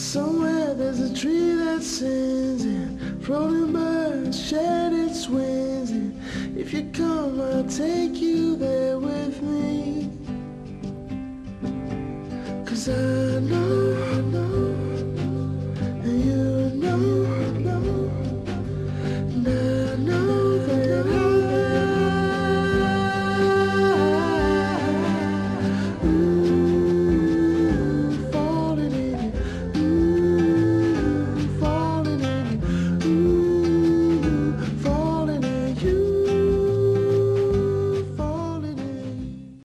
Somewhere there's a tree that sings and floating birds shed its wings. And if you come, I'll take you there with me. Cause I know,